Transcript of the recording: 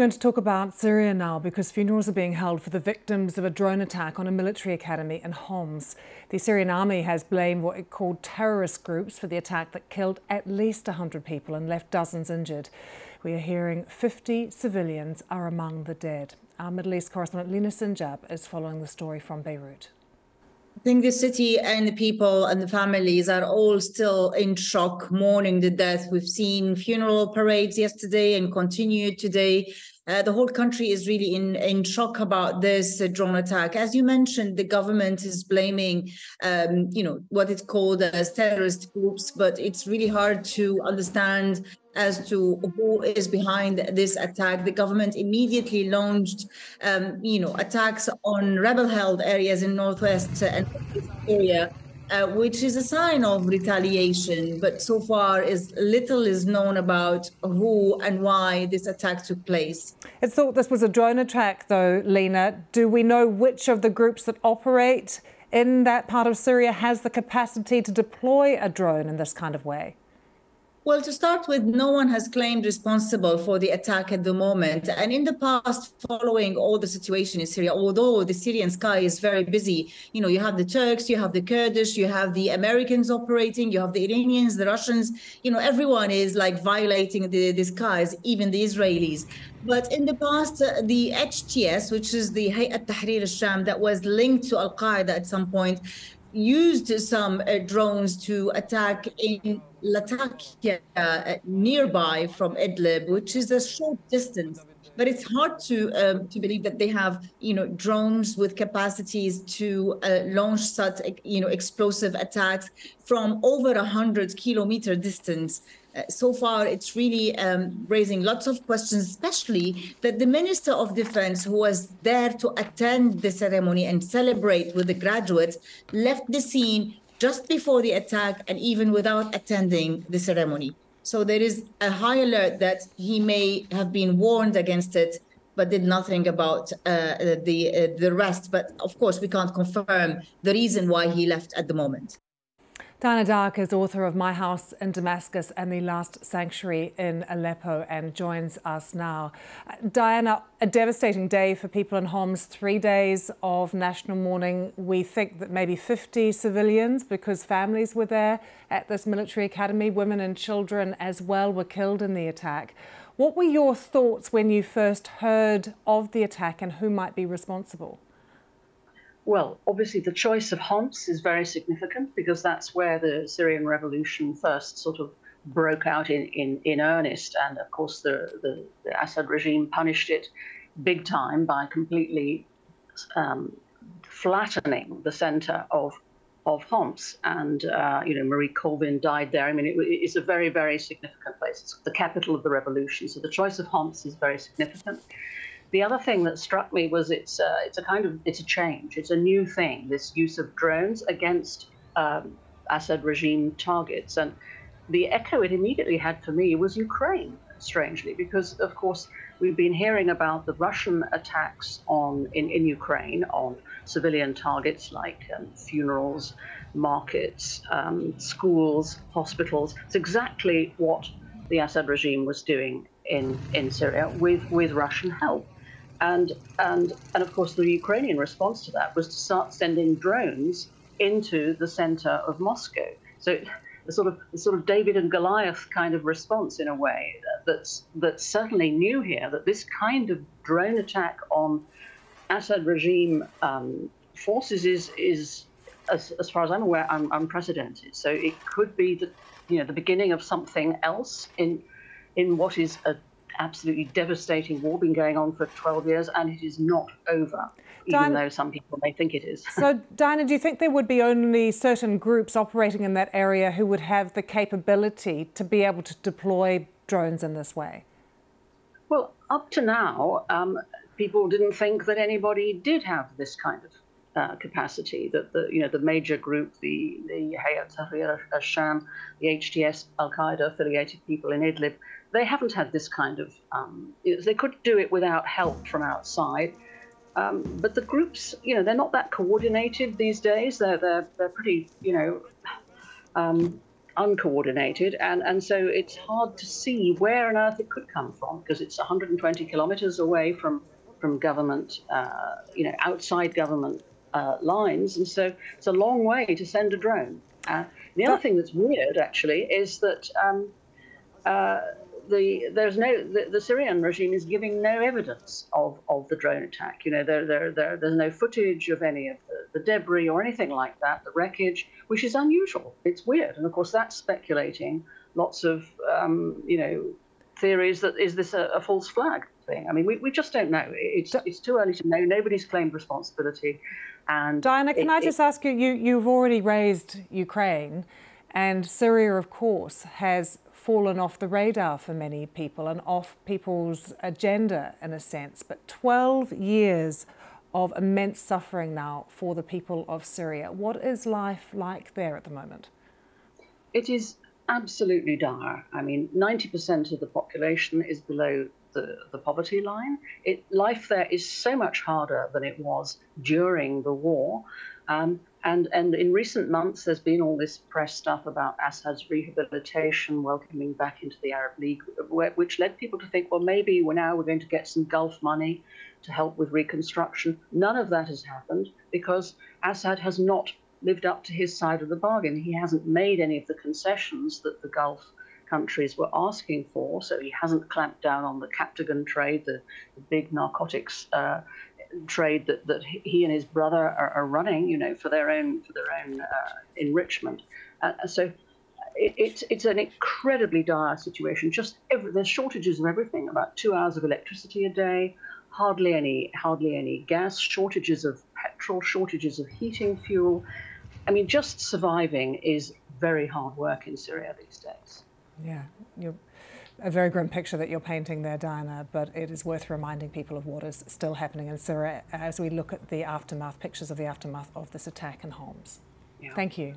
We're going to talk about Syria now because funerals are being held for the victims of a drone attack on a military academy in Homs. The Syrian army has blamed what it called terrorist groups for the attack that killed at least 100 people and left dozens injured. We are hearing 50 civilians are among the dead. Our Middle East correspondent Lina Sinjab is following the story from Beirut. I think the city and the people and the families are all still in shock, mourning the death. We've seen funeral parades yesterday and continue today. Uh, the whole country is really in, in shock about this uh, drone attack. As you mentioned, the government is blaming, um, you know, what it's called as terrorist groups, but it's really hard to understand as to who is behind this attack. The government immediately launched, um, you know, attacks on rebel-held areas in northwest and area, uh, which is a sign of retaliation. But so far, is little is known about who and why this attack took place. It's thought this was a drone attack, though, Lina. Do we know which of the groups that operate in that part of Syria has the capacity to deploy a drone in this kind of way? Well, to start with, no one has claimed responsible for the attack at the moment. And in the past, following all the situation in Syria, although the Syrian sky is very busy, you know, you have the Turks, you have the Kurdish, you have the Americans operating, you have the Iranians, the Russians, you know, everyone is like violating the, the skies, even the Israelis. But in the past, uh, the HTS, which is the Hayat Tahrir al-Sham that was linked to Al-Qaeda at some point, used some uh, drones to attack in Latakia uh, nearby from Idlib, which is a short distance. But it's hard to um, to believe that they have you know drones with capacities to uh, launch such you know explosive attacks from over a hundred kilometer distance. Uh, so far, it's really um, raising lots of questions, especially that the Minister of Defense, who was there to attend the ceremony and celebrate with the graduates, left the scene just before the attack and even without attending the ceremony. So there is a high alert that he may have been warned against it, but did nothing about uh, the uh, the rest. But of course, we can't confirm the reason why he left at the moment. Diana Darke is author of My House in Damascus and The Last Sanctuary in Aleppo and joins us now. Diana, a devastating day for people in Homs, three days of national mourning. We think that maybe 50 civilians, because families were there at this military academy, women and children as well, were killed in the attack. What were your thoughts when you first heard of the attack and who might be responsible? Well, obviously, the choice of Homs is very significant because that's where the Syrian revolution first sort of broke out in, in, in earnest. And of course, the, the, the Assad regime punished it big time by completely um, flattening the center of of Homs. And, uh, you know, Marie Colvin died there. I mean, it, it's a very, very significant place. It's the capital of the revolution. So the choice of Homs is very significant. The other thing that struck me was it's uh, it's a kind of it's a change. It's a new thing. This use of drones against um, Assad regime targets, and the echo it immediately had for me was Ukraine. Strangely, because of course we've been hearing about the Russian attacks on in, in Ukraine on civilian targets like um, funerals, markets, um, schools, hospitals. It's exactly what the Assad regime was doing in, in Syria with, with Russian help. And, and, and of course, the Ukrainian response to that was to start sending drones into the center of Moscow. So the sort of the sort of David and Goliath kind of response in a way that's that's certainly new here. That this kind of drone attack on Assad regime um, forces is is as, as far as I'm aware un, unprecedented. So it could be the you know the beginning of something else in in what is a absolutely devastating war been going on for 12 years and it is not over even though some people may think it is. so, Diana, do you think there would be only certain groups operating in that area who would have the capability to be able to deploy drones in this way? Well, up to now, um, people didn't think that anybody did have this kind of uh, capacity. That the you know the major group, the the Hayat Tahrir al-Sham, the HTS Al Qaeda affiliated people in Idlib, they haven't had this kind of. Um, they could do it without help from outside. Um, but the groups, you know, they're not that coordinated these days. They're they're, they're pretty, you know, um, uncoordinated, and, and so it's hard to see where on earth it could come from because it's 120 kilometers away from from government, uh, you know, outside government uh, lines, and so it's a long way to send a drone. Uh, the other thing that's weird, actually, is that um, uh, the there's no the, the, Syrian regime is giving no evidence of, of the drone attack. You know, there, there, there there's no footage of any of the, the, debris or anything like that, the wreckage, which is unusual. It's weird, and of course that's speculating lots of um, you know theories that is this a, a, false flag thing. I mean, we, we just don't know. It's it's too early to know. Nobody's claimed responsibility. And Diana, can it, I just it, ask you, you? You've already raised Ukraine, and Syria, of course, has fallen off the radar for many people and off people's agenda in a sense. But 12 years of immense suffering now for the people of Syria. What is life like there at the moment? It is absolutely dire. I mean, 90% of the population is below the, the poverty line. It, life there is so much harder than it was during the war. Um, and, and in recent months, there's been all this press stuff about Assad's rehabilitation, welcoming back into the Arab League, which led people to think, well, maybe we're now we're going to get some Gulf money to help with reconstruction. None of that has happened because Assad has not lived up to his side of the bargain. He hasn't made any of the concessions that the Gulf countries were asking for. So he hasn't clamped down on the Captagon trade, the, the big narcotics uh, trade that, that he and his brother are, are, running, you know, for their own for their own uh, enrichment. Uh, so it, it's it's an incredibly dire situation. Just every, there's shortages of everything. About two hours of electricity a day, hardly any hardly any gas, shortages of petrol, shortages of heating fuel. I mean, just surviving is very hard work in Syria these days. Yeah, you're a very grim picture that you're painting there, Diana, but it is worth reminding people of what is still happening in Syria as we look at the aftermath, pictures of the aftermath of this attack in Homs. Yeah. Thank you.